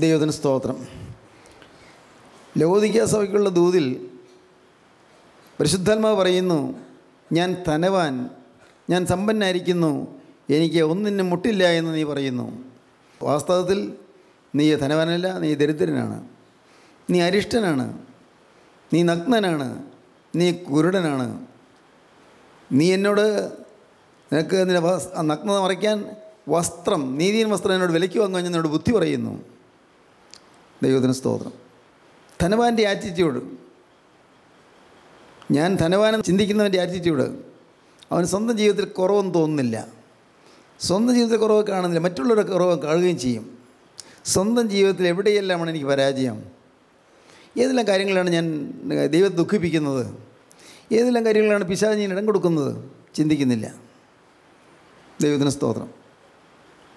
ദൈവത്തിന് സ്തോത്രം. ലവോദിക്ക സഭയ്ക്കുള്ള ദൂതിൽ പരിശുദ്ധാത്മാവ് പറയുന്നു ഞാൻ ധനവാൻ ഞാൻ സമ്പന്നായിരിക്കുന്നു എനിക്ക് ഒന്നിനും മുട്ടില്ല എന്ന് നീ പറയുന്നു. വാസ്തവത്തിൽ നീ ധനവാനല്ല നീ ദരിദ്രനാണ്. നീ അരിഷ്ടനാണ്. നീ നഗ്നനാണ്. നീ കുരുടനാണ്. നീ എന്നോട് നിനക്ക് നിന്റെ നഗ്നത മറയ്ക്കാൻ വസ്ത്രം നീതിയൻ വസ്ത്രം എന്നോട് വിലയ്ക്ക് വാങ്ങുവാൻ എന്നോട് ബുദ്ധി പറയുന്നു. ദൈവത്തിന് സ്തോത്രം. ധനവാന്റെ ആറ്റിറ്റ്യൂഡ് ഞാൻ ധനവാനെ ചിന്തിക്കുന്നവന്റെ ആറ്റിറ്റ്യൂഡ് അവന് സ്വന്തം ജീവിതത്തിൽ കുറവൊന്നും തോന്നുന്നില്ല. സ്വന്തം ജീവിതത്തിൽ കുറവ് കാണുന്നില്ല. മറ്റുള്ളവരുടെ കുറവ് കാണുകയും ചെയ്യും. സ്വന്തം ജീവിതത്തിൽ എവിടെയെല്ലാമാണ് എനിക്ക് പരാജയം? ഏതെല്ലാം കാര്യങ്ങളാണ് ഞാൻ ദൈവത്തെ ദുഃഖിപ്പിക്കുന്നത്? ഏതെല്ലാം കാര്യങ്ങളാണ് പിശാചിന് ഇടം കൊടുക്കുന്നത്? ചിന്തിക്കുന്നില്ല. ദൈവത്തിന് സ്തോത്രം.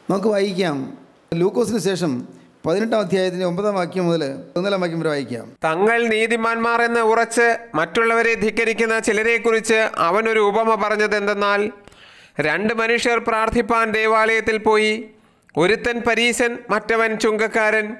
നമുക്ക് വായിക്കാം. ലൂക്കോസിന് ശേഷം പതിനെട്ടാം അധ്യായത്തിന്റെ ഒമ്പതാം വാക്യം മുതൽ ഒന്നാം വാക്യം വരെ വായിക്കാം. തങ്ങൾ നീതിമാന്മാർ എന്ന് ഉറച്ച് മറ്റുള്ളവരെ ധിക്കരിക്കുന്ന ചിലരെക്കുറിച്ച് അവനൊരു ഉപമ പറഞ്ഞത് എന്തെന്നാൽ രണ്ട് മനുഷ്യർ പ്രാർത്ഥിപ്പാൻ ദേവാലയത്തിൽ പോയി ഒരുത്തൻ പരീശൻ മറ്റവൻ ചുങ്കക്കാരൻ.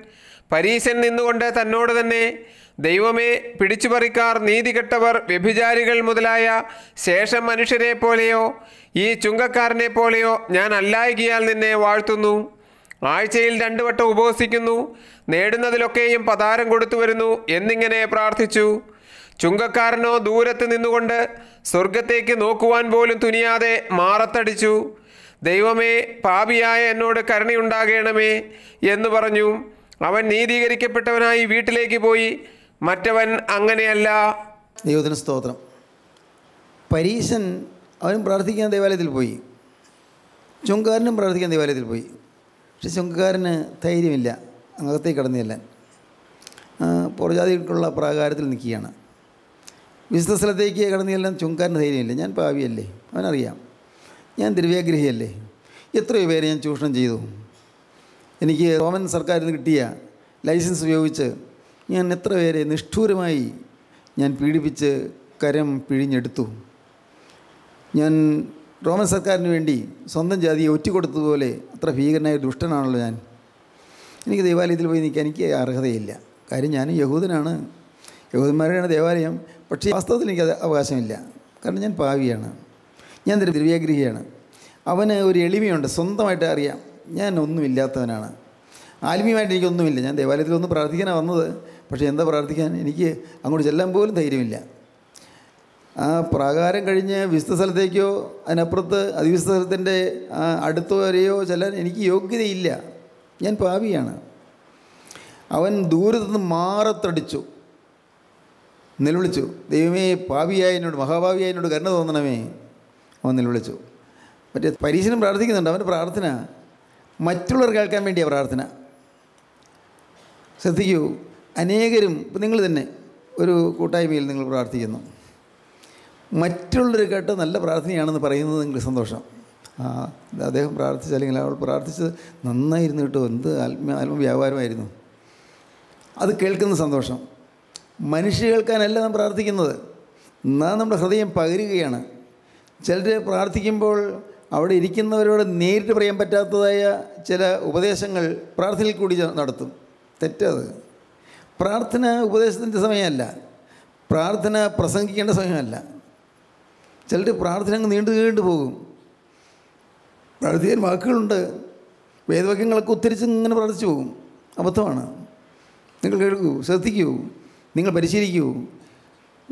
പരീശൻ നിന്നുകൊണ്ട് തന്നോട് തന്നെ ദൈവമേ പിടിച്ചുപറിക്കാർ നീതികെട്ടവർ വ്യഭിചാരികൾ മുതലായ ശേഷം മനുഷ്യരെ പോലെയോ ഈ ചുങ്കക്കാരനെ പോലെയോ ഞാൻ അല്ലായികയാൽ നിന്നെ വാഴ്ത്തുന്നു. ആഴ്ചയിൽ രണ്ടു വട്ടം ഉപവസിക്കുന്നു നേടുന്നതിലൊക്കെയും പതാരം കൊടുത്തു വരുന്നു എന്നിങ്ങനെ പ്രാർത്ഥിച്ചു. ചുങ്കക്കാരനോ ദൂരത്ത് നിന്നുകൊണ്ട് സ്വർഗത്തേക്ക് നോക്കുവാൻ പോലും തുനിയാതെ മാറത്തടിച്ചു. ദൈവമേ പാപിയായ എന്നോട് കരുണയുണ്ടാകണമേ എന്ന് പറഞ്ഞു. അവൻ നീതീകരിക്കപ്പെട്ടവനായി വീട്ടിലേക്ക് പോയി. മറ്റവൻ അങ്ങനെയല്ല. ദൈവത്തിന് സ്തോത്രം. പരീശൻ അവനും പ്രാർത്ഥിക്കാൻ ദേവാലയത്തിൽ പോയി. ചുങ്കാരനും പ്രാർത്ഥിക്കാൻ ദേവാലയത്തിൽ പോയി. പക്ഷെ ചുങ്കക്കാരന് ധൈര്യമില്ല. അകത്തേക്ക് കടന്നു ചെല്ലാൻ പുറജാതികൾക്കുള്ള പ്രാകാരത്തിൽ നിൽക്കുകയാണ്. വിശുദ്ധ സ്ഥലത്തേക്ക് കടന്നു ചെല്ലാൻ ചുങ്കക്കാരന് ധൈര്യമില്ല. ഞാൻ പാവിയല്ലേ അവനറിയാം. ഞാൻ ദ്രവ്യാഗ്രഹിയല്ലേ? എത്രയോ പേരെ ഞാൻ ചൂഷണം ചെയ്തു. എനിക്ക് റോമൻ സർക്കാരിൽ നിന്ന് കിട്ടിയ ലൈസൻസ് ഉപയോഗിച്ച് ഞാൻ എത്ര പേരെ നിഷ്ഠൂരമായി ഞാൻ പീഡിപ്പിച്ച് കരം പിഴിഞ്ഞെടുത്തു. ഞാൻ റോമൻ സർക്കാരിന് വേണ്ടി സ്വന്തം ജാതിയെ ഒറ്റുകൊടുത്തതുപോലെ അത്ര ഭീകരനായ ദുഷ്ടനാണല്ലോ ഞാൻ. എനിക്ക് ദേവാലയത്തിൽ പോയി നിൽക്കാൻ എനിക്ക് അർഹതയില്ല. കാര്യം ഞാൻ യഹൂദനാണ്. യഹൂദന്മാരുടെയാണ് ദേവാലയം. പക്ഷേ വാസ്തവത്തിൽ എനിക്ക് അവകാശമില്ല. കാരണം ഞാൻ പാവിയാണ്. ഞാൻ ദ്രവ്യാഗ്രഹിയാണ് അവന് ഒരു എളിമയുണ്ട്. സ്വന്തമായിട്ട് അറിയാം. ഞാൻ ഒന്നുമില്ലാത്തവനാണ്. ആത്മീയമായിട്ട് എനിക്കൊന്നുമില്ല. ഞാൻ ദേവാലയത്തിൽ ഒന്ന് പ്രാർത്ഥിക്കാനാണ് വന്നത്. പക്ഷേ എന്താ പ്രാർത്ഥിക്കാൻ? എനിക്ക് അങ്ങോട്ട് ചെല്ലാൻ പോലും ധൈര്യമില്ല. ആ പ്രാകാരം കഴിഞ്ഞ് വിശുദ്ധ സ്ഥലത്തേക്കോ അതിനപ്പുറത്ത് അതിവിശുദ്ധ സ്ഥലത്തിന്റെ അടുത്തോ വരെയോ ചെല്ലാൻ എനിക്ക് യോഗ്യതയില്ല. ഞാൻ പാവിയാണ് അവൻ ദൂരത്തു നിന്ന് മാറത്തടിച്ചു. നിലവിളിച്ചു ദൈവമേ പാപിയായ എന്നോട് മഹാഭാവിയായ എന്നോട് കരുണ തോന്നണമേ. അവൻ നിലവിളിച്ചു. മറ്റേ പരീക്ഷനും പ്രാർത്ഥിക്കുന്നുണ്ട് അവന്റെ പ്രാർത്ഥന. മറ്റുള്ളവർ കേൾക്കാൻ വേണ്ടിയാണ് പ്രാർത്ഥന. ശ്രദ്ധിക്കൂ അനേകരും ഇപ്പം നിങ്ങൾ തന്നെ ഒരു കൂട്ടായ്മയിൽ നിങ്ങൾ പ്രാർത്ഥിക്കുന്നു. മറ്റുള്ളവർ കേട്ട് നല്ല പ്രാർത്ഥനയാണെന്ന് പറയുന്നത് നിങ്ങൾക്ക് സന്തോഷം. അദ്ദേഹം പ്രാർത്ഥിച്ച അല്ലെങ്കിൽ അവൾ പ്രാർത്ഥിച്ചത് നന്നായിരുന്നു കേട്ടോ. എന്ത് ആത്മ ആത്മവ്യാപാരമായിരുന്നു. അത് കേൾക്കുന്ന സന്തോഷം. മനുഷ്യ കേൾക്കാനല്ല നാം പ്രാർത്ഥിക്കുന്നത്. നാം നമ്മുടെ ഹൃദയം പകരുകയാണ്. ചിലർ പ്രാർത്ഥിക്കുമ്പോൾ അവിടെ ഇരിക്കുന്നവരോട് നേരിട്ട് പറയാൻ പറ്റാത്തതായ ചില ഉപദേശങ്ങൾ പ്രാർത്ഥനയിൽ കൂടി നടത്തും. തെറ്റത്. പ്രാർത്ഥന ഉപദേശത്തിന്റെ സമയമല്ല. പ്രാർത്ഥന പ്രസംഗിക്കേണ്ട സമയമല്ല. ചിലർ പ്രാർത്ഥന അങ്ങ് നീണ്ടു നീണ്ടു പോകും. പ്രാർത്ഥിക്കാൻ വാക്കുകളുണ്ട്. വേദവാക്യങ്ങളൊക്കെ ഉത്തരിച്ച് ഇങ്ങനെ പ്രാർത്ഥിച്ചു പോകും. അബദ്ധമാണ്. നിങ്ങൾ കേൾക്കൂ ശ്രദ്ധിക്കൂ നിങ്ങൾ പരിശീലിക്കൂ.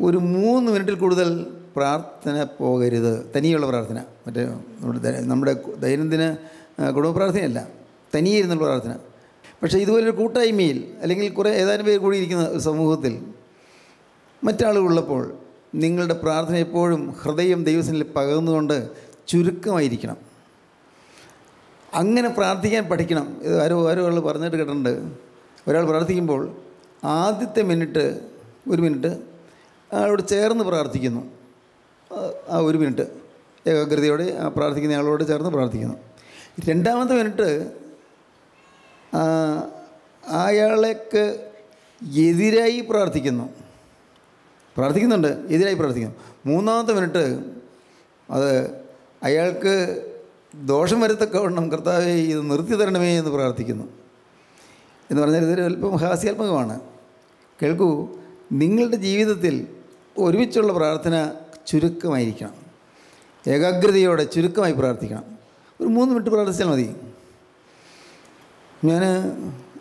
ഒരു മൂന്ന് മിനിറ്റിൽ കൂടുതൽ പ്രാർത്ഥന പോകരുത്. തനിയുള്ള പ്രാർത്ഥന. മറ്റേ നമ്മുടെ നമ്മുടെ ദൈനംദിന കുടുംബ പ്രാർത്ഥനയല്ല തനിയെ ഇരുന്നുള്ള പ്രാർത്ഥന. പക്ഷേ ഇതുപോലൊരു കൂട്ടായ്മയിൽ അല്ലെങ്കിൽ കുറേ ഏതാനും പേര് കൂടിയിരിക്കുന്ന ഒരു സമൂഹത്തിൽ മറ്റാളുകളുള്ളപ്പോൾ നിങ്ങളുടെ പ്രാർത്ഥന എപ്പോഴും ഹൃദയം ദൈവസനിൽ പകർന്നുകൊണ്ട് ചുരുക്കമായിരിക്കണം. അങ്ങനെ പ്രാർത്ഥിക്കാൻ പഠിക്കണം. ഇത് ആരോ ആരോ ആൾ പറഞ്ഞിട്ട് കേട്ടിട്ടുണ്ട്. ഒരാൾ പ്രാർത്ഥിക്കുമ്പോൾ ആദ്യത്തെ മിനിറ്റ് ഒരു മിനിറ്റ് അയാളോട് ചേർന്ന് പ്രാർത്ഥിക്കുന്നു. ആ- ഒരു മിനിറ്റ് ഏകാഗ്രതയോടെ ആ പ്രാർത്ഥിക്കുന്ന ആളോട് ചേർന്ന് പ്രാർത്ഥിക്കുന്നു. രണ്ടാമത്തെ മിനിറ്റ് അയാളേക്ക് എതിരായി പ്രാർത്ഥിക്കുന്നു. പ്രാർത്ഥിക്കുന്നുണ്ട്. എതിരായി പ്രാർത്ഥിക്കുന്നു. മൂന്നാമത്തെ മിനിറ്റ് അത് അയാൾക്ക് ദോഷം വരത്തക്കവണ്ണം കർത്താവെ ഇത് നിർത്തി തരണമേ എന്ന് പ്രാർത്ഥിക്കുന്നു. എന്ന് പറഞ്ഞാൽ ഇതൊരു അല്പം ഹാസ്യാത്മകമാണ്. കേൾക്കൂ നിങ്ങളുടെ ജീവിതത്തിൽ ഒരുമിച്ചുള്ള പ്രാർത്ഥന ചുരുക്കമായിരിക്കണം. ഏകാഗ്രതയോടെ ചുരുക്കമായി പ്രാർത്ഥിക്കണം. ഒരു മൂന്ന് മിനിറ്റ് പ്രാർത്ഥിച്ചാൽ മതി. ഞാൻ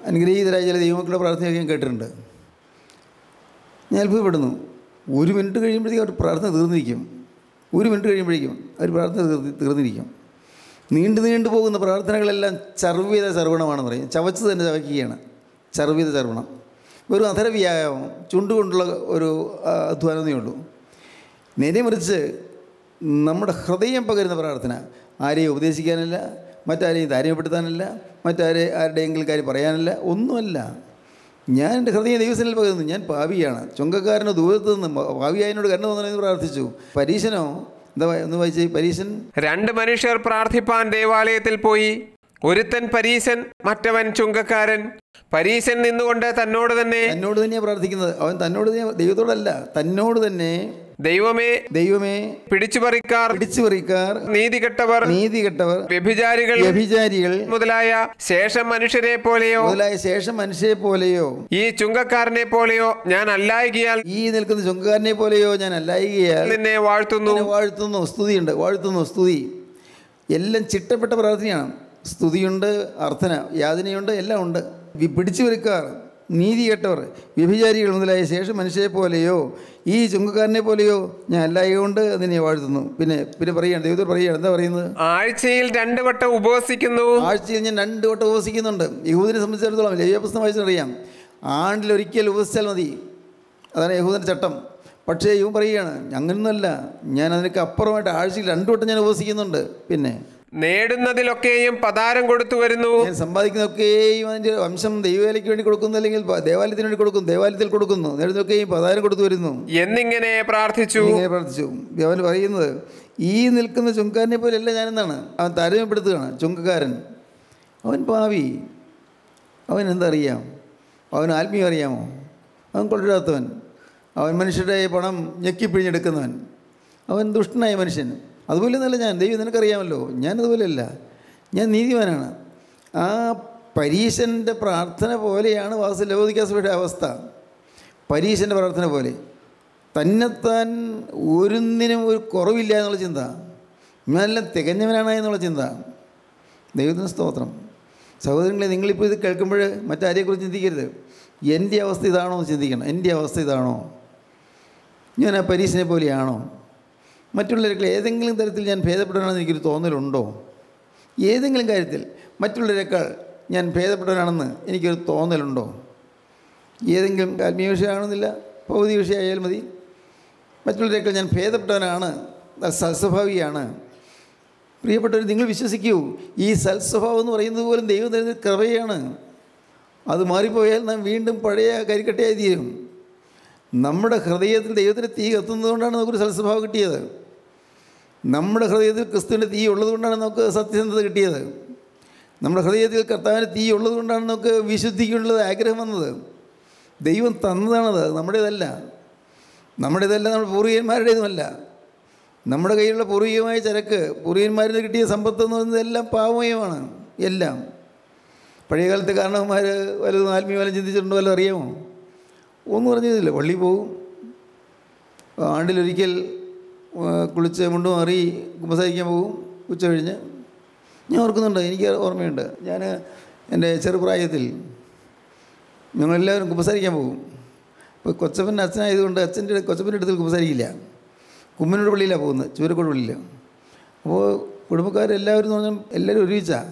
അനുഗ്രഹീതരായ ചില ദൈവമക്കളുടെ പ്രാർത്ഥനയൊക്കെ ഞാൻ കേട്ടിട്ടുണ്ട്. ഞാൻ അത്ഭുതപ്പെടുന്നു. ഒരു മിനിറ്റ് കഴിയുമ്പോഴത്തേക്കും അവർ പ്രാർത്ഥന തീർന്നിരിക്കും. ഒരു മിനിറ്റ് കഴിയുമ്പോഴേക്കും അവർ പ്രാർത്ഥന തീർ തീർന്നിരിക്കും. നീണ്ടു നീണ്ടു പോകുന്ന പ്രാർത്ഥനകളെല്ലാം ചർവിത ചർവണമാണെന്ന് പറയും. ചവച്ച് തന്നെ ചവയ്ക്കുകയാണ്. ചർവിത ചർവണം. വെറും അധര വ്യായാമം ചുണ്ടുകൊണ്ടുള്ള ഒരു അധ്വാനമേ ഉള്ളൂ. നേരെ മറിച്ച് നമ്മുടെ ഹൃദയം പകരുന്ന പ്രാർത്ഥന. ആരെയും ഉപദേശിക്കാനല്ല മറ്റാരെയും താരതമ്യപ്പെടുത്താനല്ല മറ്റാരെ ആരുടെയെങ്കിലും കാര്യം പറയാനല്ല ഒന്നുമല്ല. ഞാൻ എന്റെ ഹൃദയ ദൈവസനിൽ പകരുന്നു. ഞാൻ പാവിയാണ്. ചുങ്കക്കാരനോ ദൂരത്ത് നിന്ന് പാവിയായനോട് കരുണ തോന്നണമെന്ന് പ്രാർത്ഥിച്ചു. പരീശനോ എന്താ ഒന്ന് വായിച്ചേ പരീശൻ? രണ്ട് മനുഷ്യർ പ്രാർത്ഥിപ്പാൻ ദേവാലയത്തിൽ പോയി. ഒരുത്തൻ പരീശൻ മറ്റവൻ ചുങ്കക്കാരൻ. പരീശൻ നിന്നുകൊണ്ട് തന്നോട് തന്നെ തന്നോട് തന്നെയാണ് പ്രാർത്ഥിക്കുന്നത്. അവൻ തന്നോട് തന്നെ ദൈവത്തോടല്ല. തന്നോട് തന്നെ ദൈവമേ ദൈവമേ പിടിച്ചുപറിക്കാർ പിടിച്ചു പറിക്കാർ നീതികെട്ടവർ നീതി കെട്ടവർ വ്യഭിചാരികൾ വ്യഭിചാരികൾ മുതലായ ശേഷം മനുഷ്യരെ പോലെയോ മുതലായ ശേഷം മനുഷ്യരെ പോലെയോ. ഈ ചുങ്കക്കാരനെ പോലെയോ ഞാൻ അല്ലായകിയാൽ ഈ നിൽക്കുന്ന ചുങ്കക്കാരനെ പോലെയോ ഞാൻ അല്ലായികയാൽ നിന്നെ വാഴ്ത്തുന്നു. വാഴ്ത്തുന്നു. സ്തുതിയുണ്ട്. വാഴ്ത്തുന്നു. സ്തുതി. എല്ലാം ചിട്ടപ്പെട്ട പ്രാർത്ഥനയാണ്. സ്തുതിയുണ്ട് അർത്ഥന യാതനയുണ്ട് എല്ലാം ഉണ്ട്. പിടിച്ചു വെറുക്കാർ നീതി കെട്ടവർ വ്യഭിചാരികൾ മുതലായ ശേഷം മനുഷ്യരെ പോലെയോ ഈ ചുങ്കക്കാരനെ പോലെയോ ഞാൻ അല്ലായതുകൊണ്ട് അതിനെ വാഴ്ത്തുന്നു. പിന്നെ പിന്നെ പറയുകയാണ് ദൈവത്തിൽ പറയുകയാണ് എന്താ പറയുന്നത്? ആഴ്ചയിൽ രണ്ട് വട്ടം ഉപവസിക്കുന്നു. ആഴ്ചയിൽ ഞാൻ രണ്ട് വട്ടം ഉപവസിക്കുന്നുണ്ട്. യഹൂദിനെ സംബന്ധിച്ചിടത്തോളം ലവ്യപുസ്തകം വായിച്ചറിയാം ആണ്ടിൽ ഒരിക്കൽ ഉപവസിച്ചാൽ മതി. അതാണ് യഹൂദന്റെ ചട്ടം. പക്ഷേ ഇവൻ പറയുകയാണ് അങ്ങനൊന്നുമല്ല. ഞാൻ അതിനൊക്കെ അപ്പുറമായിട്ട് ആഴ്ചയിൽ രണ്ടു വട്ടം ഞാൻ ഉപവസിക്കുന്നുണ്ട്. പിന്നെ നേടുന്നതിലൊക്കെയും പതാരം കൊടുത്തു വരുന്നു. സമ്പാദിക്കുന്നതൊക്കെയും അതിന്റെ വംശം ദൈവവേലയ്ക്ക് വേണ്ടി കൊടുക്കുന്നു അല്ലെങ്കിൽ ദേവാലയത്തിന് വേണ്ടി കൊടുക്കുന്നു ദേവാലയത്തിൽ കൊടുക്കുന്നു നേടുന്നതൊക്കെയും പതാരം കൊടുത്തു വരുന്നു. എന്നിങ്ങനെ പ്രാർത്ഥിച്ചു. ഇങ്ങനെ പ്രാർത്ഥിച്ചു. അവൻ പറയുന്നത് ഈ നിൽക്കുന്ന ചുങ്കക്കാരനെ പോലെയല്ല ഞാനെന്നാണ്. അവൻ താരതമ്യപ്പെടുത്തുകയാണ് ചുങ്കക്കാരൻ. അവൻ പാവി അവൻ എന്തറിയാം? അവൻ ആത്മീയം അറിയാമോ? അവൻ കൊള്ളരാത്തവൻ. അവൻ മനുഷ്യരുടെ പണം ഞെക്കിപ്പിഴിഞ്ഞെടുക്കുന്നവൻ. അവൻ ദുഷ്ടനായ മനുഷ്യൻ. അതുപോലെ എന്നല്ല ഞാൻ ദൈവം നിനക്കറിയാമല്ലോ. ഞാൻ അതുപോലെയല്ല ഞാൻ നീതിമാനാണ്. ആ പരീശന്റെ പ്രാർത്ഥന പോലെയാണ് വാസു അവസ്ഥ. പരീശന്റെ പ്രാർത്ഥന പോലെ. തന്നെത്താൻ ഒരുന്നിനും ഒരു കുറവില്ല എന്നുള്ള ചിന്ത. ഞാനെല്ലാം തികഞ്ഞവനാണ് എന്നുള്ള ചിന്ത. ദൈവത്തിന് സ്തോത്രം. സഹോദരങ്ങളെ നിങ്ങളിപ്പോൾ ഇത് കേൾക്കുമ്പോൾ മറ്റാരെക്കുറിച്ച് ചിന്തിക്കരുത്. എന്റെ അവസ്ഥ ഇതാണോ എന്ന് ചിന്തിക്കണം. എന്റെ അവസ്ഥ ഇതാണോ? ഞാൻ ആ പരീക്ഷനെ പോലെയാണോ? മറ്റുള്ളവരെക്കാൾ ഏതെങ്കിലും തരത്തിൽ ഞാൻ ഭേദപ്പെടണമെന്ന് എനിക്കൊരു തോന്നലുണ്ടോ? ഏതെങ്കിലും കാര്യത്തിൽ മറ്റുള്ളവരെക്കാൾ ഞാൻ ഭേദപ്പെടാനാണെന്ന് എനിക്കൊരു തോന്നലുണ്ടോ? ഏതെങ്കിലും ആത്മീയ വിഷയമാണെന്നില്ല ഭൗതിക വിഷയമായാൽ മതി. മറ്റുള്ളവരെക്കാൾ ഞാൻ ഭേദപ്പെട്ടവനാണ് സൽസ്വഭാവിയാണ്. പ്രിയപ്പെട്ടവർ നിങ്ങൾ വിശ്വസിക്കൂ ഈ സൽസ്വഭാവം എന്ന് പറയുന്നത് പോലും ദൈവം തരുന്ന കൃപയാണ്. അത് മാറിപ്പോയാൽ നാം വീണ്ടും പഴയ കരിക്കട്ടയായി തീരും. നമ്മുടെ ഹൃദയത്തിൽ ദൈവത്തിന്റെ തീ കത്തുന്നതുകൊണ്ടാണ് നമുക്കൊരു സൽസ്വഭാവം കിട്ടിയത്. നമ്മുടെ ഹൃദയത്തിൽ ക്രിസ്തുവിന്റെ തീ ഉള്ളതുകൊണ്ടാണ് നമുക്ക് സത്യസന്ധത കിട്ടിയത്. നമ്മുടെ ഹൃദയത്തിൽ കർത്താവിന് തീ ഉള്ളതുകൊണ്ടാണ് നമുക്ക് വിശുദ്ധിക്കുള്ളത് ആഗ്രഹം വന്നത്. ദൈവം തന്നതാണത് നമ്മുടേതല്ല. നമ്മുടേതല്ല നമ്മൾ പൂർവികന്മാരുടേതുമല്ല. നമ്മുടെ കയ്യിലുള്ള പൂർവികമായ ചരക്ക് പൂർവികന്മാരിൽ നിന്ന് കിട്ടിയ സമ്പത്ത് എന്ന് പറയുന്നത് എല്ലാം പാവമയമാണ് എല്ലാം. പഴയകാലത്തെ കാരണവന്മാർ വല്ലതും ആത്മീയമായാലും ചിന്തിച്ചിട്ടുണ്ടോ വല്ലതും അറിയാമോ? ഒന്നും പറഞ്ഞതില്ല പള്ളി പോകും ആണ്ടിലൊരിക്കൽ കുളിച്ച് മുണ്ടും മാറി കുമ്പസാരിക്കാൻ പോകും ഉച്ച കഴിഞ്ഞ് ഞാൻ ഓർക്കുന്നുണ്ട്. എനിക്ക് ഓർമ്മയുണ്ട്. ഞാൻ എന്റെ ചെറുപ്രായത്തിൽ ഞങ്ങളെല്ലാവരും കുമ്പസാരിക്കാൻ പോകും ഇപ്പോൾ കൊച്ചപ്പന്റെ അച്ഛനായതുകൊണ്ട് അച്ഛന്റെ കൊച്ചപ്പന്റെ അടുത്ത് കുമ്പസാരിക്കില്ല. കുമ്മനോട് പള്ളിയിലാണ് പോകുന്നത് ചൂരക്കോട് പള്ളിയിലാണ് അപ്പോൾ കുടുംബക്കാരെല്ലാവരും എന്ന് പറഞ്ഞാൽ എല്ലാവരും ഒരുമിച്ചാണ്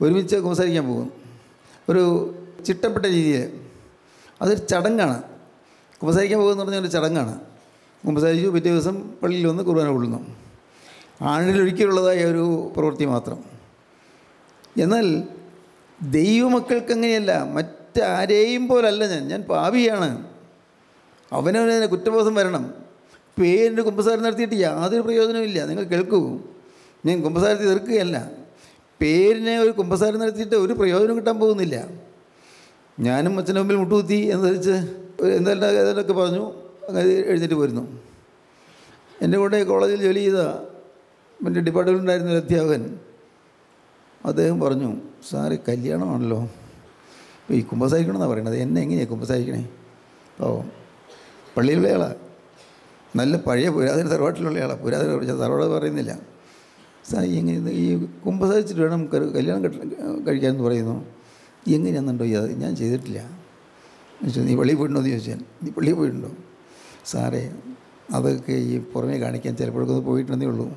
ഒരുമിച്ച് കുമ്പസാരിക്കാൻ പോകും ഒരു ചിട്ടപ്പെട്ട രീതിയിൽ അതൊരു ചടങ്ങാണ്. കുമ്പസാരിക്കാൻ പോകുക എന്ന് പറഞ്ഞാൽ ഒരു ചടങ്ങാണ്. കുമ്പസാരിച്ചു പിറ്റേ ദിവസം പള്ളിയിൽ വന്ന് കുർബാന കൊള്ളുന്നു. ആണ്ടിലൊരിക്കലുള്ളതായ ഒരു പ്രവൃത്തി മാത്രം. എന്നാൽ ദൈവമക്കൾക്ക് അങ്ങനെയല്ല മറ്റാരെയും പോലല്ല ഞാൻ. ഞാൻ പാപിയാണ്. അവനവനെ കുറ്റബോധം വരണം. പേരിന്റെ കുമ്പസാരം നടത്തിയിട്ട് യാതൊരു പ്രയോജനവുമില്ല നിങ്ങൾ കേൾക്കൂ. ഞാൻ കുമ്പസാരത്തിൽ തീർക്കുകയല്ല പേരിനെ ഒരു കുമ്പസാരം നടത്തിയിട്ട് ഒരു പ്രയോജനം കിട്ടാൻ പോകുന്നില്ല. ഞാനും അച്ഛന്റെ മുമ്പിൽ മുട്ടുകുത്തി എന്ന് വെച്ച് എന്തെല്ലാം ഏതെല്ലാം പറഞ്ഞു. അങ്ങനെ എഴുന്നേറ്റ് പോരുന്നു. എന്റെ കൂടെ കോളേജിൽ ജോലി ചെയ്ത എന്റെ ഡിപ്പാർട്ട്മെന്റിലുണ്ടായിരുന്ന ഒരു അധ്യാപകൻ അദ്ദേഹം പറഞ്ഞു സാറ് കല്യാണമാണല്ലോ. ഈ കുമ്പസാരിക്കണം എന്നാണ് പറയണത്. എന്നെ എങ്ങനെയാണ് കുമ്പസാരിക്കണേ? ഓ പള്ളിയിലുള്ള ആളാണ് നല്ല പഴയ പുരാതന തറവാട്ടിലുള്ള ആളാണ് പുരാതന തറവാട് പറയുന്നില്ല. സാർ എങ്ങനെ ഈ കുമ്പസാരിച്ചിട്ട് വേണം കല്യാണം കഴിക്കാമെന്ന് പറയുന്നു. എങ്ങനെയാണെന്നുണ്ടോ അത്? ഞാൻ ചെയ്തിട്ടില്ല. നീ പള്ളിയിൽ പോയിട്ടുണ്ടോ? എന്ന് ചോദിച്ചാൽ നീ പള്ളിയിൽ പോയിട്ടുണ്ടോ? സാറേ അതൊക്കെ ഈ പുറമേ കാണിക്കാൻ ചിലപ്പോഴൊക്കെ ഒന്ന് പോയിട്ടുണ്ടെന്നേ ഉള്ളൂ.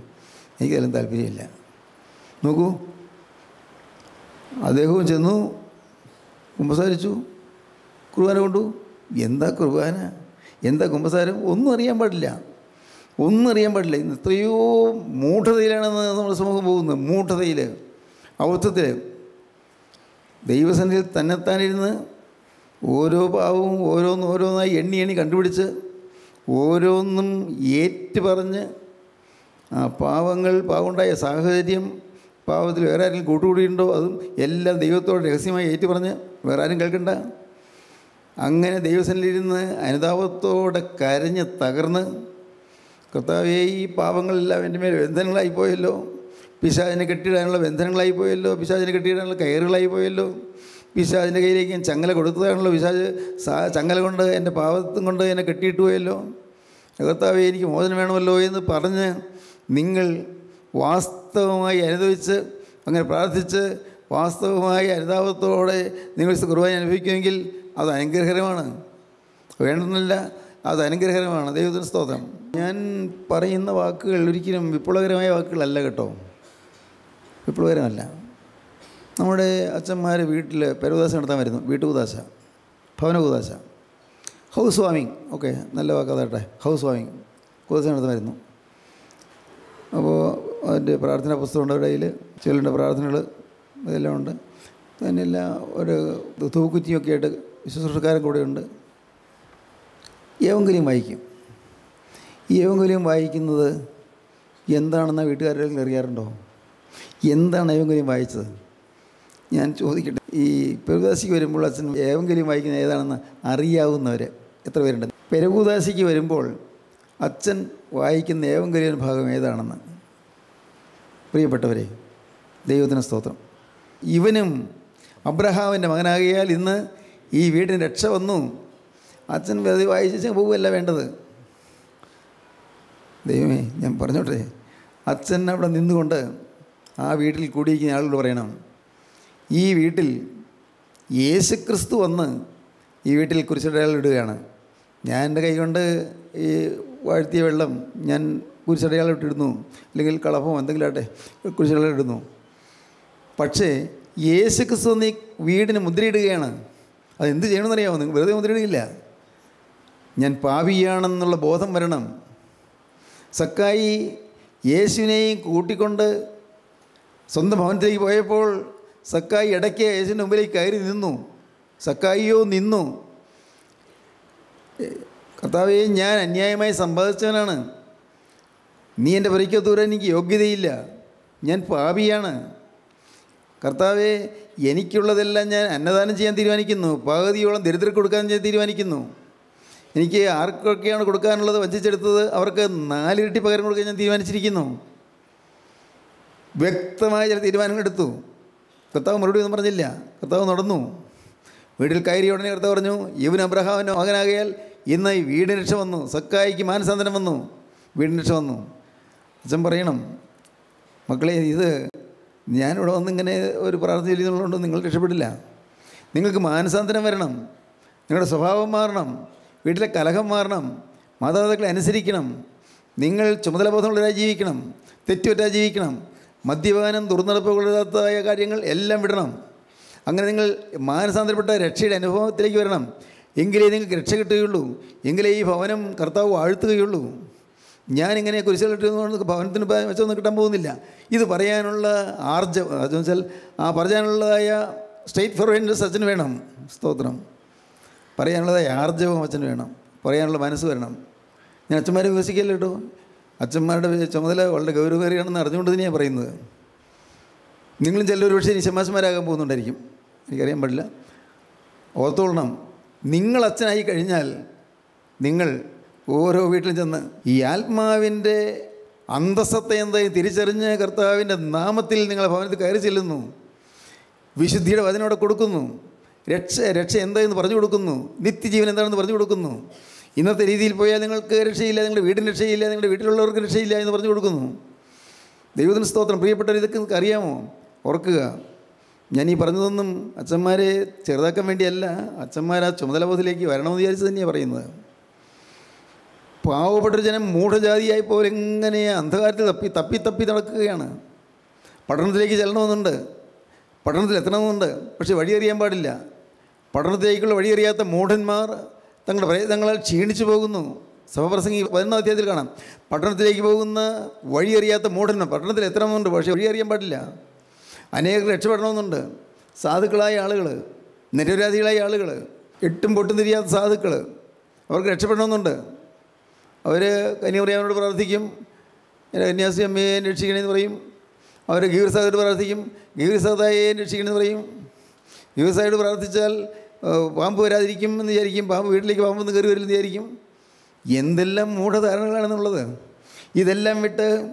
എനിക്കതിലും താല്പര്യമില്ല. നോക്കൂ. അദ്ദേഹവും ചെന്നു കുമ്പസാരിച്ചു. കുർബാന കൊണ്ടു. എന്താ കുർബാന? എന്താ കുമ്പസാരം? ഒന്നും അറിയാൻ പാടില്ല. ഒന്നും അറിയാൻ പാടില്ല. ഇന്ന് എത്രയോ മൂഢതയിലാണെന്ന് നമ്മുടെ സമൂഹം പോകുന്നത്. മൂഢതയിൽ അബദ്ധത്തിൽ ദൈവസന്നിധിയിൽ തന്നെത്താനിരുന്ന് ഓരോ പാവവും ഓരോന്ന് ഓരോന്നായി എണ്ണി എണ്ണി കണ്ടുപിടിച്ച് ഓരോന്നും ഏറ്റു പറഞ്ഞ് ആ പാവങ്ങൾ പാവമുണ്ടായ സാഹചര്യം പാവത്തിൽ വേറെ ആരെങ്കിലും കൂട്ടുകൂടിയിട്ടുണ്ടോ? അതും എല്ലാം ദൈവത്തോട് രഹസ്യമായി ഏറ്റു പറഞ്ഞ് വേറെ ആരും കേൾക്കണ്ട. അങ്ങനെ ദൈവസനിലിരുന്ന് അനുതാപത്തോടെ കരഞ്ഞ് തകർന്ന് കർത്താവേ ഈ പാവങ്ങളെല്ലാം എന്റെ മേൽ ബന്ധനങ്ങളായി പോയല്ലോ. പിശാചിനെ കെട്ടിയിടാനുള്ള ബന്ധനങ്ങളായി പോയല്ലോ പിശാചിനെ കെട്ടിയിടാനുള്ള കയറുകളായി പോയല്ലോ. പിശാചിന്റെ കയ്യിലേക്ക് ഞാൻ ചങ്ങല കൊടുത്തതാണല്ലോ പിശാജ് ചങ്ങല കൊണ്ട് എന്റെ പാവത്തും കൊണ്ട് എന്നെ കെട്ടിയിട്ട് പോയല്ലോ. കർത്താവേ എനിക്ക് മോചനം വേണമല്ലോ എന്ന് പറഞ്ഞ് നിങ്ങൾ വാസ്തവമായി അനുഭവിച്ച് അങ്ങനെ പ്രാർത്ഥിച്ച് വാസ്തവമായി അനുതാപത്തോടെ നിങ്ങൾ കുർബാന അനുഭവിക്കുമെങ്കിൽ അത് അനുഗ്രഹകരമാണ്. വേണമെന്നില്ല അത് അനുഗ്രഹകരമാണ്. ദൈവത്തിന് സ്തോത്രം. ഞാൻ പറയുന്ന വാക്കുകൾ ഒരിക്കലും വിപ്ലവകരമായ വാക്കുകളല്ല കേട്ടോ. വിപ്ലവകരമല്ല. നമ്മുടെ അച്ഛന്മാർ വീട്ടിൽ പെരുകുദാശ നടത്താൻ വരുന്നു. വീട്ടുകുദാശ ഭവന കുദാശ ഹൗസ് വാമിങ് ഓക്കെ നല്ല വാക്കാതാട്ടെ ഹൗസ് വാമിങ് കുദാശ നടത്താൻ വരുന്നു. അപ്പോൾ അതിന്റെ പ്രാർത്ഥനാ പുസ്തകമുണ്ട് കയ്യിൽ ചൊല്ലേണ്ട പ്രാർത്ഥനകൾ ഇതെല്ലാം ഉണ്ട്. തന്നെയെല്ലാം ഒരു തൂക്കുറ്റിയൊക്കെ ആയിട്ട് ശുശ്രൂഷക്കാരൻ കൂടെയുണ്ട് ഏവങ്കലിയും വായിക്കും. ഈ ഏവങ്കലിയും വായിക്കുന്നത് എന്താണെന്ന് വീട്ടുകാരുടെ അറിയാറുണ്ടോ? എന്താണ് ഏവങ്കലിയും വായിച്ചത്? ഞാൻ ചോദിക്കട്ടെ. ഈ പെരുദാസിക്ക് വരുമ്പോൾ അച്ഛൻ ഏവങ്കലിയും വായിക്കുന്ന ഏതാണെന്ന് അറിയാവുന്നവർ എത്ര പേരുണ്ട്? പെരുകുദാസിക്ക് വരുമ്പോൾ അച്ഛൻ വായിക്കുന്ന ഏവങ്കലിയൻ ഭാഗം ഏതാണെന്ന്? പ്രിയപ്പെട്ടവരെ ദൈവത്തിന് സ്തോത്രം. ഇവനും അബ്രഹാമിന്റെ മകനാകിയാൽ ഇന്ന് ഈ വീടിന് രക്ഷ വന്നു. അച്ഛൻ വെറുതെ വായിച്ച പോവുകയല്ല വേണ്ടത്. ദൈവമേ ഞാൻ പറഞ്ഞോട്ടെ. അച്ഛൻ അവിടെ നിന്നുകൊണ്ട് ആ വീട്ടിൽ കൂടിയിരിക്കുന്ന ആളോട് പറയണം ഈ വീട്ടിൽ യേശുക്രിസ്തു വന്ന് ഈ വീട്ടിൽ കുരിശടയാളിടുകയാണ് ഞാൻ എന്റെ കൈ കൊണ്ട് ഈ വാഴ്ത്തിയ വെള്ളം ഞാൻ കുരിശടയാളം ഇട്ടിടുന്നു. അല്ലെങ്കിൽ കളഭം എന്തെങ്കിലും ആട്ടെ കുരിശടയാളം ഇടുന്നു. പക്ഷേ യേശു ക്രിസ്തു വന്ന് ഈ വീടിന് മുദ്രയിടുകയാണ്. അതെന്ത് ചെയ്യണമെന്നറിയാമോ? നിങ്ങൾ വെറുതെ മുദ്രയിടുകയില്ല. ഞാൻ പാപിയാണെന്നുള്ള ബോധം വരണം. സക്കായി യേശുവിനെയും കൂട്ടിക്കൊണ്ട് സ്വന്തം ഭവനത്തിലേക്ക് പോയപ്പോൾ സക്കായി ഇടയ്ക്ക് യേശുവിന്റെ മുമ്പിലേക്ക് കയറി നിന്നു. സക്കായിയോ നിന്നു. കർത്താവെ ഞാൻ അന്യായമായി സമ്പാദിച്ചവനാണ്. നീ എന്റെ പരിക്കത്തൂരാൻ എനിക്ക് യോഗ്യതയില്ല. ഞാൻ പാപിയാണ്. കർത്താവെ എനിക്കുള്ളതെല്ലാം ഞാൻ അന്നദാനം ചെയ്യാൻ തീരുമാനിക്കുന്നു. പകുതിയോളം ദരിദ്രർക്ക് കൊടുക്കാൻ ഞാൻ തീരുമാനിക്കുന്നു. എനിക്ക് ആർക്കൊക്കെയാണ് കൊടുക്കാനുള്ളത്? വഞ്ചിച്ചെടുത്തത് അവർക്ക് നാലിരട്ടി പകരം കൊടുക്കാൻ ഞാൻ തീരുമാനിച്ചിരിക്കുന്നു. വ്യക്തമായ ചില തീരുമാനങ്ങൾ എടുത്തു. കർത്താവ് മറുപടി ഒന്നും പറഞ്ഞില്ല. കർത്താവ് നടന്നു. വീട്ടിൽ കയറി ഉടനെ കർത്താവ് പറഞ്ഞു ഇവൻ അബ്രഹാമിന്റെ മകനാകിയാൽ ഇന്ന് ഈ വീടിന് രക്ഷ വന്നു. സക്കായിക്ക് മാനസാന്തരം വന്നു. വീടിന് രക്ഷ വന്നു. അച്ഛൻ പറയണം മക്കളെ ഇത് ഞാനിവിടെ വന്നിങ്ങനെ ഒരു പ്രാർത്ഥന ചെയ്യുന്നതുകൊണ്ട് നിങ്ങൾ രക്ഷപ്പെടില്ല. നിങ്ങൾക്ക് മാനസാന്തരം വരണം. നിങ്ങളുടെ സ്വഭാവം മാറണം. വീട്ടിലെ കലഹം മാറണം. മാതാപിതാക്കളെ അനുസരിക്കണം. നിങ്ങൾ ചുമതലബോധമുള്ളവരായി ജീവിക്കണം. തെറ്റുപറ്റാതെ ജീവിക്കണം. മദ്യപാനം ദുർനടപ്പുകളായ കാര്യങ്ങൾ എല്ലാം വിടണം. അങ്ങനെ നിങ്ങൾ മാനസാന്തരപ്പെട്ട രക്ഷയുടെ അനുഭവത്തിലേക്ക് വരണം. എങ്കിലേ നിങ്ങൾക്ക് രക്ഷ കിട്ടുകയുള്ളൂ. എങ്കിലേ ഈ ഭവനം കർത്താവ് വാഴ്ത്തുകയുള്ളൂ ഞാനിങ്ങനെ കുരിശിലിട്ടുകൊണ്ട് ഭവനത്തിന് വെച്ചൊന്നും കിട്ടാൻ പോകുന്നില്ല. ഇത് പറയാനുള്ള ആർജം അതെന്ന് വെച്ചാൽ ആ പറയാനുള്ളതായ സ്റ്റേറ്റ് ഫോർവേഡ്നെസ് അച്ഛന് വേണം. സ്തോത്രം. പറയാനുള്ളതായ ആർജവം അച്ഛന് വേണം. പറയാനുള്ള മനസ്സ് വരണം. ഞാൻ അച്ഛന്മാരെ വിശ്വസിക്കല്ലോ കേട്ടോ? അച്ഛന്മാരുടെ ചുമതല വളരെ ഗൗരവമേറിയാണെന്ന് അറിഞ്ഞുകൊണ്ട് തന്നെയാണ് പറയുന്നത്. നിങ്ങളും ചിലർ പക്ഷേ നിശമാസന്മാരാകാൻ പോകുന്നുണ്ടായിരിക്കും. എനിക്കറിയാൻ പാടില്ല. ഓർത്തോളണം. നിങ്ങൾ അച്ഛനായി കഴിഞ്ഞാൽ നിങ്ങൾ ഓരോ വീട്ടിലും ചെന്ന് ഈ ആത്മാവിന്റെ അന്തസ്സത്തെ എന്തായി തിരിച്ചറിഞ്ഞ് കർത്താവിന്റെ നാമത്തിൽ നിങ്ങളെ ഭവനത്തിൽ കയറി ചെല്ലുന്നു. വിശുദ്ധിയുടെ വചനം അവിടെ കൊടുക്കുന്നു. രക്ഷ രക്ഷ എന്തായെന്ന് പറഞ്ഞു കൊടുക്കുന്നു. നിത്യജീവൻ എന്താണെന്ന് പറഞ്ഞു കൊടുക്കുന്നു. ഇന്നത്തെ രീതിയിൽ പോയാൽ നിങ്ങൾക്ക് രക്ഷയില്ല നിങ്ങളുടെ വീടിന് രക്ഷയില്ല നിങ്ങളുടെ വീട്ടിലുള്ളവർക്ക് രക്ഷയില്ല എന്ന് പറഞ്ഞു കൊടുക്കുന്നു. ദൈവത്തിന് സ്തോത്രം. പ്രിയപ്പെട്ടവർ ഇതൊക്കെ അറിയാമോ? ഓർക്കുക. ഞാൻ ഈ പറഞ്ഞതൊന്നും അച്ഛന്മാരെ ചെറുതാക്കാൻ വേണ്ടിയല്ല അച്ഛന്മാർ ആ ചുമതലബോധത്തിലേക്ക് വരണമെന്ന് വിചാരിച്ച് തന്നെയാണ് പറയുന്നത്. പാവപ്പെട്ടൊരു ജനം മൂഢജാതിയായി പോലെ എങ്ങനെ അന്ധകാരത്തിൽ തപ്പി തപ്പി തപ്പി നടക്കുകയാണ്? പഠനത്തിലേക്ക് ചെല്ലണമെന്നുണ്ട്. പഠനത്തിൽ എത്തണമെന്നുണ്ട് പക്ഷേ വഴിയറിയാൻ പാടില്ല. പഠനത്തിലേക്കുള്ള വഴിയറിയാത്ത മൂഢന്മാർ തങ്ങളുടെ പ്രയത്നങ്ങളാൽ ക്ഷീണിച്ചു പോകുന്നു. സഭപ്രസംഗി പതിനൊന്നാം അധ്യായത്തിൽ കാണാം. പട്ടണത്തിലേക്ക് പോകുന്ന വഴിയറിയാത്ത മൂഢന്മാർ എത്ര എത്തണമെന്നുണ്ട് പക്ഷേ വഴിയറിയാൻ പാടില്ല. അനേകർ രക്ഷപ്പെടണമെന്നുണ്ട്. സാധുക്കളായ ആളുകൾ നിരപരാധികളായ ആളുകൾ എട്ടും പൊട്ടും തിരിയാത്ത സാധുക്കൾ അവർക്ക് രക്ഷപ്പെടണമെന്നുണ്ട്. അവർ കന്യാമറിയാമനോട് പ്രാർത്ഥിക്കും. കന്യാസി അമ്മയെ രക്ഷിക്കണമെന്ന് പറയും. അവർ ഗീവർസാദോട് പ്രാർത്ഥിക്കും. ഗീവർസാദായെ രക്ഷിക്കണമെന്ന് പറയും. ഗീർസായോട് പ്രാർത്ഥിച്ചാൽ പാമ്പ് വരാതിരിക്കും എന്ന് വിചാരിക്കും പാമ്പ് വീട്ടിലേക്ക് പാമ്പ് ഒന്ന് കയറി വരില്ലെന്ന് വിചാരിക്കും. എന്തെല്ലാം മൂഢധാരണകളാണെന്നുള്ളത്. ഇതെല്ലാം വിട്ട്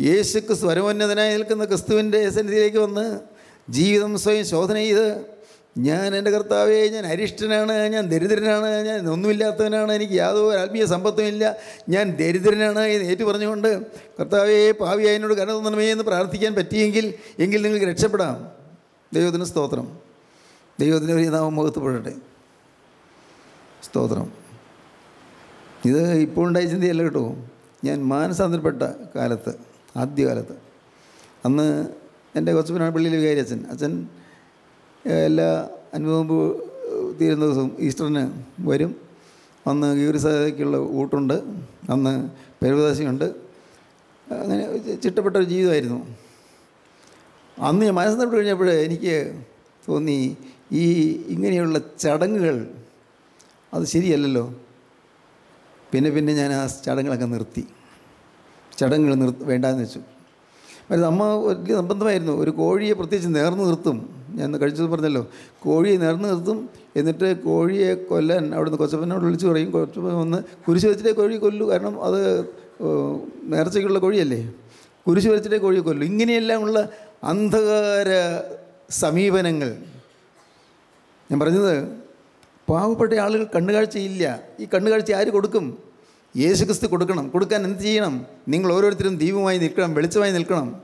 യേശുക്ക് സ്വരമോന്നതനായി നിൽക്കുന്ന ക്രിസ്തുവിന്റെ സന്നിധിയിലേക്ക് വന്ന് ജീവിതം സ്വയം ശോധന ചെയ്ത് ഞാൻ എന്റെ കർത്താവേ ഞാൻ അരിഷ്ടനാണ് ഞാൻ ദരിദ്രനാണ് ഞാൻ ഒന്നുമില്ലാത്തവനാണ് എനിക്ക് യാതൊരു ആത്മീയ സമ്പത്തും ഇല്ല ഞാൻ ദരിദ്രനാണ് എന്ന് ഏറ്റു പറഞ്ഞുകൊണ്ട് കർത്താവെ പാവിയായതിനോട് തോന്നണമേ എന്ന് പ്രാർത്ഥിക്കാൻ പറ്റിയെങ്കിൽ എങ്കിൽ നിങ്ങൾക്ക് രക്ഷപ്പെടാം. ദൈവത്തിന് സ്തോത്രം. ദൈവത്തിന് ഒരു നാമം മുഖത്തുപെടട്ടെ സ്തോത്രം. ഇത് ഇപ്പോൾ ഉണ്ടായ ചിന്തയല്ല കേട്ടോ. ഞാൻ മാനസാന്തരപ്പെട്ട കാലത്ത് ആദ്യകാലത്ത്. അന്ന് എന്റെ കൊച്ചപ്പനാണ് പള്ളിയിലെ വികാരി അച്ഛൻ അച്ഛൻ എല്ലാ അനുഭവം തീരുന്ന ദിവസവും ഈസ്റ്ററിന് വരും. അന്ന് ഗീവരിസതയ്ക്കുള്ള ഊട്ടുണ്ട് അന്ന് പെരുവദാശിയുണ്ട് അങ്ങനെ ചിട്ടപ്പെട്ട ഒരു ജീവിതമായിരുന്നു. അന്ന് ഞാൻ മനസ്സിലപ്പെട്ട് കഴിഞ്ഞപ്പോഴേ എനിക്ക് തോന്നി ഈ ഇങ്ങനെയുള്ള ചടങ്ങുകൾ അത് ശരിയല്ലല്ലോ. പിന്നെ പിന്നെ ഞാൻ ആ ചടങ്ങുകളൊക്കെ നിർത്തി. ചടങ്ങുകൾ നിർ വേണ്ടാന്ന് വെച്ചു. മറ്റേ അമ്മ വലിയ നിർബന്ധമായിരുന്നു. ഒരു കോഴിയെ പ്രത്യേകിച്ച് നേർന്ന് നിർത്തും. ഞാൻ കഴിച്ചത് പറഞ്ഞല്ലോ. കോഴിയെ നേർന്ന് നിർത്തും. എന്നിട്ട് കോഴിയെ കൊല്ലാൻ അവിടുന്ന് കൊച്ചപ്പനോട് വിളിച്ച് പറയും. കൊച്ചപ്പൻ വന്ന് കുരിശ് വെച്ചിട്ടേ കോഴി കൊല്ലു. കാരണം അത് നേർച്ചയ്ക്കുള്ള കോഴിയല്ലേ. കുരിശ് വെച്ചിട്ടേ കോഴിയെ കൊല്ലു. ഇങ്ങനെയെല്ലാം ഉള്ള അന്ധകാര സമീപനങ്ങൾ ഞാൻ പറഞ്ഞത് പാവപ്പെട്ട ആളുകൾ കണ്ണുകാഴ്ചയില്ല. ഈ കണ്ണുകാഴ്ച ആര് കൊടുക്കും? യേശു ക്രിസ്തു കൊടുക്കണം. കൊടുക്കാൻ എന്ത് ചെയ്യണം? നിങ്ങൾ ഓരോരുത്തരും ദീപമായി നിൽക്കണം വെളിച്ചമായി നിൽക്കണം.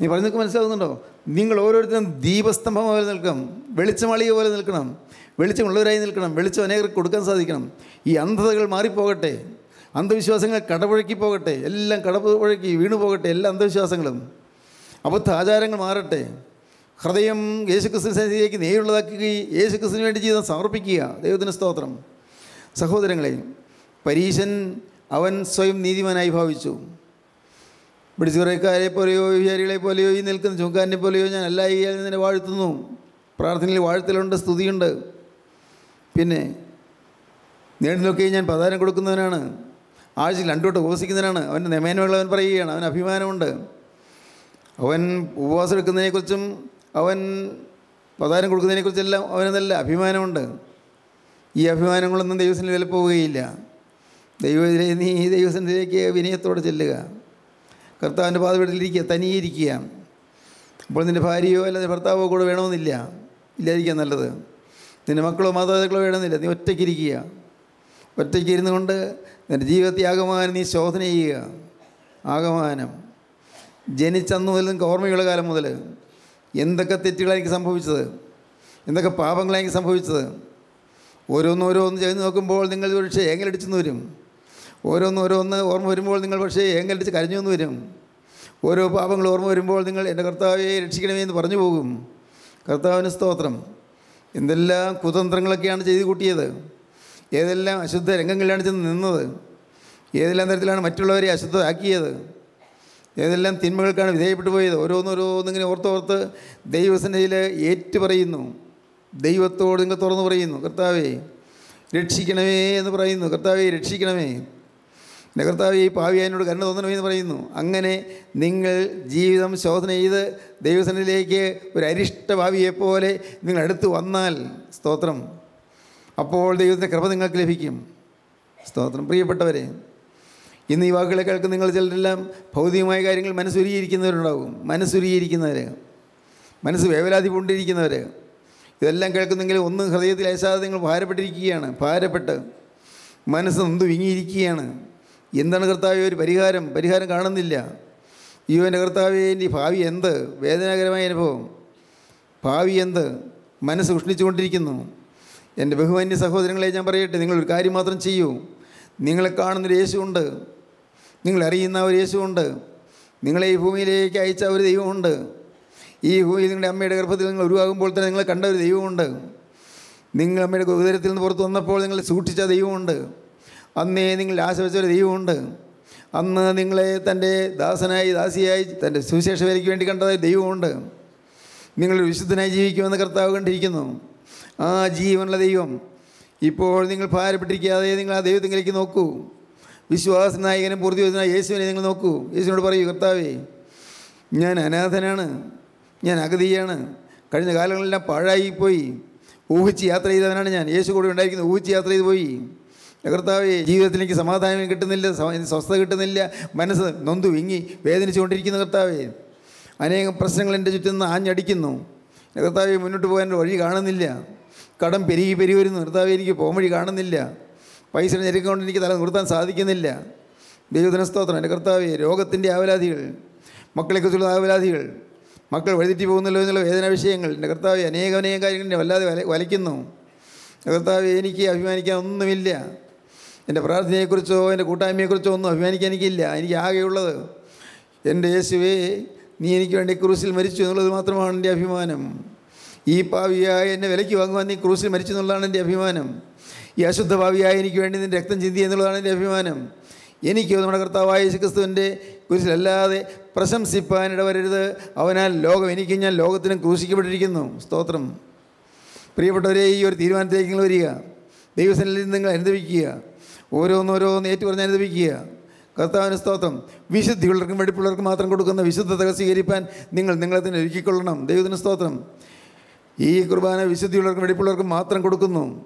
നീ പറഞ്ഞൊക്കെ മനസ്സിലാകുന്നുണ്ടോ നിങ്ങൾ ഓരോരുത്തരും ദീപസ്തംഭം പോലെ നിൽക്കണം വെളിച്ചമാളിക പോലെ നിൽക്കണം വെളിച്ചമുള്ളവരായി നിൽക്കണം വെളിച്ചം അനേകർക്ക് കൊടുക്കാൻ സാധിക്കണം. ഈ അന്ധതകൾ മാറിപ്പോകട്ടെ അന്ധവിശ്വാസങ്ങൾ കടപുഴക്കി പോകട്ടെ എല്ലാം കടപുഴക്കി വീണു പോകട്ടെ എല്ലാ അന്ധവിശ്വാസങ്ങളും. അബദ്ധ ആചാരങ്ങൾ മാറട്ടെ. ഹൃദയം യേശുക്രിസ്തു സന്നിധിയിലേക്ക് നേരുള്ളതാക്കുകയും യേശുക്രിസ്തുവിന് വേണ്ടി ജീവിതം സമർപ്പിക്കുക. ദൈവത്തിന് സ്തോത്രം. സഹോദരങ്ങളെ പരീശൻ അവൻ സ്വയം നീതിമാനായി ഭാവിച്ചു. പിടിച്ചുറക്കാരെ പോലെയോ വിചാരികളെ പോലെയോ ഈ നിൽക്കുന്ന ചുങ്കാരനെ പോലെയോ ഞാൻ അല്ല ഈ നിന്നെ വാഴ്ത്തുന്നു. പ്രാർത്ഥനയിൽ വാഴ്ത്തലുണ്ട് സ്തുതിയുണ്ട്. പിന്നെ നേടിനൊക്കെ ഞാൻ പ്രധാനം കൊടുക്കുന്നവനാണ്. ആഴ്ചയിൽ രണ്ടോട്ട് ഉപവസിക്കുന്നവനാണ് അവന്റെ നിയമനമുള്ളവൻ പറയുകയാണ്. അവൻ അഭിമാനമുണ്ട്. അവൻ ഉപവാസം എടുക്കുന്നതിനെക്കുറിച്ചും അവൻ പ്രധാനം കൊടുക്കുന്നതിനെക്കുറിച്ചെല്ലാം അവന് നല്ല അഭിമാനമുണ്ട്. ഈ അഭിമാനങ്ങളൊന്നും ദൈവസിന് വില പോവുകയില്ല. ദൈവത്തിലെ നീ ഈ ദൈവസന്നിധിയിലേക്ക് വിനയത്തോടെ ചെല്ലുക. കർത്താവിന്റെ പാതപീഠത്തിലിരിക്കുക തനിയിരിക്കുക. അപ്പോൾ നിന്റെ ഭാര്യയോ അല്ലാതെ ഭർത്താവോ കൂടെ വേണമെന്നില്ല. ഇല്ലാതിരിക്കാൻ നല്ലത്. നിന്റെ മക്കളോ മാതാപിതാക്കളോ വേണമെന്നില്ല. നീ ഒറ്റയ്ക്കിരിക്കുക. ഒറ്റയ്ക്ക് ഇരുന്നു കൊണ്ട് നിന്റെ ജീവിതത്തെ ആകമാനം നീ ശോധന ചെയ്യുക. ആകമാനം ജനിച്ചന്ന് മുതൽ നിങ്ങൾക്ക് ഓർമ്മയുള്ള കാലം മുതൽ എന്തൊക്കെ തെറ്റുകളാണ് എനിക്ക് സംഭവിച്ചത്? എന്തൊക്കെ പാപങ്ങളാണ് എനിക്ക് സംഭവിച്ചത്? ഓരോന്നോരോന്ന് ചെയ്ത് നോക്കുമ്പോൾ നിങ്ങൾ പക്ഷേ ഏങ്ങലടിച്ചെന്ന് വരും. ഓരോന്നോരോന്ന് ഓർമ്മ വരുമ്പോൾ നിങ്ങൾ പക്ഷേ ഏങ്ങലടിച്ച് കരഞ്ഞു എന്ന് വരും. ഓരോ പാപങ്ങൾ ഓർമ്മ വരുമ്പോൾ നിങ്ങൾ എന്റെ കർത്താവെ രക്ഷിക്കണമേ എന്ന് പറഞ്ഞു പോകും. കർത്താവിന് സ്തോത്രം. എന്തെല്ലാം കുതന്ത്രങ്ങളൊക്കെയാണ് ചെയ്തു കൂട്ടിയത്? ഏതെല്ലാം അശുദ്ധ രംഗങ്ങളിലാണ് ചെന്ന് നിന്നത്? ഏതെല്ലാം തരത്തിലാണ് മറ്റുള്ളവരെ അശുദ്ധമാക്കിയത്? ഏതെല്ലാം തിന്മകൾക്കാണ് വിധേയപ്പെട്ടു പോയത്? ഓരോന്നോരോന്നിങ്ങനെ ഓർത്തോർത്ത് ദൈവസന്നിധിയിൽ ഏറ്റു പറയുന്നു. ദൈവത്തോട് നിങ്ങൾ തുറന്നു പറയുന്നു. കർത്താവേ രക്ഷിക്കണമേ എന്ന് പറയുന്നു. കർത്താവെ രക്ഷിക്കണമേ. എന്റെ കർത്താവ് ഈ പാവി കരുണ കരുണ തോന്നണമെന്ന് പറയുന്നു. അങ്ങനെ നിങ്ങൾ ജീവിതം ശോധന ചെയ്ത് ദൈവസനത്തിലേക്ക് ഒരു അരിഷ്ട ഭാവിയെപ്പോലെ നിങ്ങൾ അടുത്ത് വന്നാൽ സ്തോത്രം. അപ്പോൾ ദൈവത്തിന്റെ കൃപ നിങ്ങൾക്ക് ലഭിക്കും. സ്തോത്രം. പ്രിയപ്പെട്ടവരെ ഇന്ന് ഈ വാക്കുകളെ കേൾക്കുന്ന നിങ്ങൾ ചിലരെല്ലാം ഭൗതികമായ കാര്യങ്ങൾ മനസ്സുരുകിയിരിക്കുന്നവരുണ്ടാവും മനസ്സുരുകിയിരിക്കുന്നവർ മനസ്സ് വേവലാതി കൊണ്ടിരിക്കുന്നവർ ഇതെല്ലാം കേൾക്കുന്നെങ്കിൽ ഒന്നും ഹൃദയത്തിൽ അയച്ചാതെ നിങ്ങൾ ഭാരപ്പെട്ടിരിക്കുകയാണ്. ഭാരപ്പെട്ട് മനസ്സ് നൊന്ത് വിങ്ങിയിരിക്കുകയാണ്. എന്താണ് കർത്താവ് ഒരു പരിഹാരം? പരിഹാരം കാണുന്നില്ല. അയ്യോ എന്റെ കർത്താവേ എന്റെ ഈ ഭാവി എന്ത്? വേദനാകരമായ അനുഭവം. ഭാവി എന്ത്? മനസ്സ് ഉഷ്ണിച്ചുകൊണ്ടിരിക്കുന്നു. എന്റെ ബഹുമാന്യ സഹോദരങ്ങളെ ഞാൻ പറയട്ടെ നിങ്ങളൊരു കാര്യം മാത്രം ചെയ്യൂ. നിങ്ങളെ കാണുന്നൊരു യേശുവുണ്ട് നിങ്ങൾ അറിയുന്ന ഒരു യേശുവുണ്ട്. നിങ്ങളെ ഈ ഭൂമിയിലേക്ക് അയച്ച ഒരു ദൈവമുണ്ട്. ഈ ഭൂമിയിൽ നിങ്ങളുടെ അമ്മയുടെ ഗർഭത്തിൽ നിങ്ങൾ ഉരുവാകുമ്പോൾ തന്നെ നിങ്ങളെ കണ്ട ഒരു ദൈവമുണ്ട്. നിങ്ങൾ അമ്മയുടെ ഉദരത്തിൽ നിന്ന് പുറത്ത് വന്നപ്പോൾ നിങ്ങളെ സൂക്ഷിച്ച ദൈവമുണ്ട്. അന്നേ നിങ്ങൾ ആശ വെച്ച ഒരു ദൈവമുണ്ട്. അന്ന് നിങ്ങളെ തന്റെ ദാസനായി ദാസിയായി തന്റെ സുവിശേഷ വേലയ്ക്ക് വേണ്ടി കണ്ടതായ ദൈവമുണ്ട്. നിങ്ങൾ വിശുദ്ധനായി ജീവിക്കുമെന്ന് കർത്താവ് കണ്ടിരിക്കുന്നു. ആ ജീവനുള്ള ദൈവം ഇപ്പോൾ നിങ്ങൾ ഭാരപ്പെട്ടിരിക്കാതെ നിങ്ങൾ ആ ദൈവത്തിങ്കിലേക്ക് നോക്കൂ. വിശ്വാസ നായകനും പൂർത്തിവനായ യേശുവിനെ നിങ്ങൾ നോക്കൂ. യേശുവിനോട് പറയൂ കർത്താവേ ഞാൻ അനാഥനാണ്. ഞാൻ അഗതിയാണ്. കഴിഞ്ഞ കാലങ്ങളെല്ലാം പാഴായിപ്പോയി. ഊഹിച്ച് യാത്ര ചെയ്തവനാണ് ഞാൻ. യേശു കൂടെ ഉണ്ടായിരിക്കുന്നത് ഊഹിച്ച് യാത്ര ചെയ്ത് പോയി. കർത്താവേ ജീവിതത്തിലേക്ക് സമാധാനം കിട്ടുന്നില്ല. സ്വസ്ഥത കിട്ടുന്നില്ല. മനസ്സ് നൊന്തു വിങ്ങി വേദനിച്ചുകൊണ്ടിരിക്കുന്ന കർത്താവേ. അനേകം പ്രശ്നങ്ങൾ എന്റെ ചുറ്റും നിന്ന് ആഞ്ഞടിക്കുന്നു. കർത്താവെ മുന്നോട്ട് പോകാൻ വഴി കാണുന്നില്ല. കടം പെരുകി പെരുകി വരുന്നു. കർത്താവെ എനിക്ക് പോകാൻ വഴി കാണുന്നില്ല. പൈസ ഞെരുക്കൊണ്ട് എനിക്ക് തല നിർത്താൻ സാധിക്കുന്നില്ല. ദൈവത്തിന് സ്തോത്രം. എന്റെ കർത്താവ് രോഗത്തിന്റെ ആവലാതികൾ മക്കളെക്കുറിച്ചുള്ള ആവലാതികൾ മക്കൾ വഴിതെറ്റി പോകുന്നല്ലോ എന്നുള്ള വേദന വിഷയങ്ങൾ എന്റെ കർത്താവ് അനേകം അനേകം കാര്യങ്ങൾ എന്നെ വല്ലാതെ വല വലയ്ക്കുന്നു. കർത്താവ് എനിക്ക് അഭിമാനിക്കാൻ ഒന്നുമില്ല. എന്റെ പ്രാർത്ഥനയെക്കുറിച്ചോ എന്റെ കൂട്ടായ്മയെക്കുറിച്ചോ ഒന്നും അഭിമാനിക്കാൻ എനിക്കില്ല. എനിക്ക് ആകെയുള്ളത് എന്റെ യേശുവേ നീ എനിക്ക് വേണ്ടി ക്രൂസിൽ മരിച്ചു എന്നുള്ളത് മാത്രമാണ് എന്റെ അഭിമാനം. ഈ പാവിയായ എന്നെ വിലയ്ക്ക് വാങ്ങുവാൻ നീ ക്രൂസിൽ മരിച്ചു എന്നുള്ളതാണ് എന്റെ അഭിമാനം. ഈ അശുദ്ധ പാവിയായ എനിക്ക് വേണ്ടി നിന്റെ രക്തം ചിന്തി എന്നുള്ളതാണ് എന്റെ അഭിമാനം. എനിക്കോ നമ്മുടെ കർത്താവായ യേശു ക്രിസ്തുവിന്റെ കുരിശിലല്ലാതെ പ്രശംസിപ്പാൻ ഇടവരരുത് അവനാൽ ലോകം എനിക്ക് ഞാൻ ലോകത്തിനും ക്രൂശിക്കപ്പെട്ടിരിക്കുന്നു. സ്തോത്രം. പ്രിയപ്പെട്ടവരെ ഈ ഒരു തീരുമാനത്തിലേക്ക് നിങ്ങൾ വരിക. ദൈവസനിൽ നിങ്ങൾ അനുദവിക്കുക ഓരോന്നോരോന്ന് ഏറ്റു പറഞ്ഞ് അനുദവിക്കുക കർത്താവിന് സ്തോത്രം. വിശുദ്ധിയുള്ളവർക്കും വെടിപ്പുള്ളവർക്കും മാത്രം കൊടുക്കുന്ന വിശുദ്ധത സ്വീകരിപ്പാൻ നിങ്ങൾ നിങ്ങളെ തന്നെ ഒരുക്കിക്കൊള്ളണം. ദൈവത്തിന് സ്തോത്രം. ഈ കുർബാന വിശുദ്ധിയുള്ളവർക്കും വെടിപ്പുള്ളവർക്കും മാത്രം കൊടുക്കുന്നു.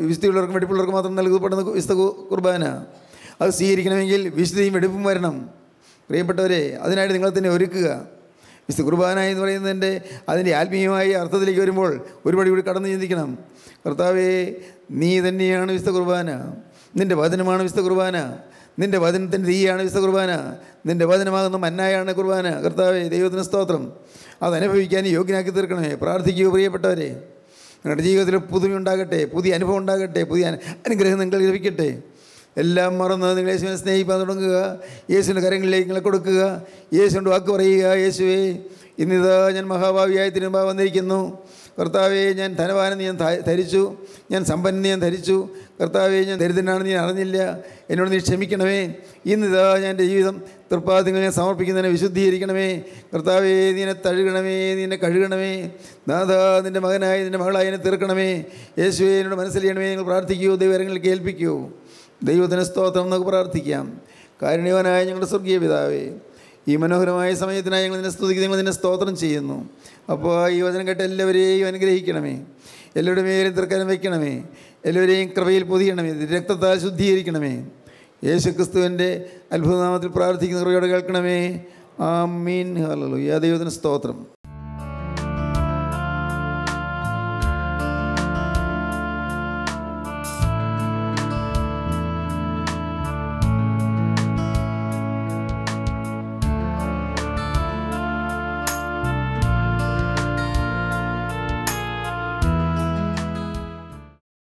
വിശുദ്ധിയുള്ളവർക്കും വെടിപ്പുള്ളവർക്കും മാത്രം നൽകപ്പെടുന്ന വിശുദ്ധ കുർബാന. അത് സ്വീകരിക്കണമെങ്കിൽ വിശുദ്ധിയും വെടിപ്പും വരണം. പ്രിയപ്പെട്ടവരെ അതിനായിട്ട് നിങ്ങൾ തന്നെ ഒരുക്കുക. വിശുദ്ധ കുർബാന എന്ന് പറയുന്നതിന്റെ അതിന്റെ ആത്മീയമായ അർത്ഥത്തിലേക്ക് വരുമ്പോൾ ഒരുപടി കൂടി കടന്നു ചിന്തിക്കണം. കർത്താവേ നീ തന്നെയാണ് വിശുദ്ധ കുർബാന. നിന്റെ വചനമാണ് വിശുദ്ധ കുർബാന. നിന്റെ വചനത്തിന്റെ തീയാണ് വിശുദ്ധ കുർബാന. നിന്റെ വചനമാകുന്ന മന്നായാണ് കുർബാന. കർത്താവേ ദൈവത്തിന് സ്തോത്രം. അത് അനുഭവിക്കാൻ യോഗ്യനാക്കി തീർക്കണമേ. പ്രാർത്ഥിക്കുക പ്രിയപ്പെട്ടവരെ. നിങ്ങളുടെ ജീവിതത്തിൽ പുതുമ ഉണ്ടാകട്ടെ പുതിയ അനുഭവം ഉണ്ടാകട്ടെ പുതിയ അനു- അനുഗ്രഹം നിങ്ങൾ ലഭിക്കട്ടെ. എല്ലാം മറന്ന് നിങ്ങൾ യേശുവിനെ സ്നേഹിക്കാൻ തുടങ്ങുക. യേശുവിന്റെ കരങ്ങളിലേക്ക് നിങ്ങളെ കൊടുക്കുക. യേശുവിന്റെ വാക്ക് പറയുക യേശുവേ ഇന്നിതാ ഞാൻ മഹാഭാവിയായി തിരുമ്പാ വന്നിരിക്കുന്നു. കർത്താവെ ഞാൻ ധനവാനെന്ന് ഞാൻ ധരിച്ചു. ഞാൻ സമ്പന്നനെ ഞാൻ ധരിച്ചു. കർത്താവെ ഞാൻ ദരിദ്രനാണെന്ന് ഞാൻ അറിഞ്ഞില്ല. എന്നോട് നീ ക്ഷമിക്കണമേ. ഇന്ന് ഇതാ ഞാൻ എന്റെ ജീവിതം തൃപ്പാദങ്ങൾ ഞാൻ സമർപ്പിക്കുന്നതിനെ വിശുദ്ധീകരിക്കണമേ. കർത്താവെ നീനെ തഴുകണമേ നിന്നെ കഴുകണമേ. നാഥാ നിന്റെ മകനായി നിന്റെ മകളായി എന്നെ തീർക്കണമേ. യേശുവെ എന്നോട് മനസ്സിലെയ്യണമേ നിങ്ങൾ പ്രാർത്ഥിക്കൂ ദൈവകരങ്ങൾ കേൾപ്പിക്കൂ. ദൈവത്തിന് സ്തോത്രം നമുക്ക് പ്രാർത്ഥിക്കാം. കാരുണ്യവനായ ഞങ്ങളുടെ സ്വർഗീയ പിതാവേ ഈ മനോഹരമായ സമയത്തിനായി ഞങ്ങൾ നിന്നെ സ്തുതിക്കുന്നു ഞങ്ങൾ നിന്നെ സ്തോത്രം ചെയ്യുന്നു. അപ്പോൾ ഈ വചനം കേട്ട് എല്ലാവരെയും അനുഗ്രഹിക്കണമേ. എല്ലാവരുടെ മേലും തീർക്കാനും വയ്ക്കണമേ. എല്ലാവരെയും കൃപയിൽ പൊതിയണമേ രക്തത്താൽ ശുദ്ധീകരിക്കണമേ. യേശു ക്രിസ്തുവിന്റെ അത്ഭുതനാമത്തിൽ പ്രാർത്ഥിക്കുന്ന കൃപയോടെ കേൾക്കണമേ. ആ മീൻ ഹലോ ദൈവത്തിന് സ്തോത്രം.